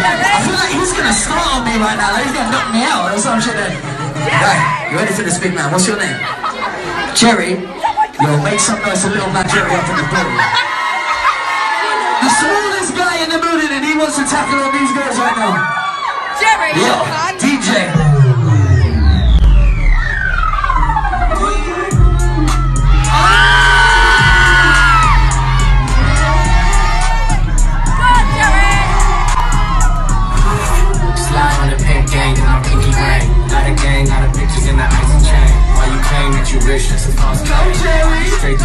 I feel like he's gonna start on me right now. Like he's gonna knock me out or some shit. Then. Right, you ready for this big man? What's your name? Jerry. Yo, make some noise for little man Jerry up in the building. The smallest guy in the building, and he wants to tackle on these girls right now. Jerry, Yo. DJ. Straight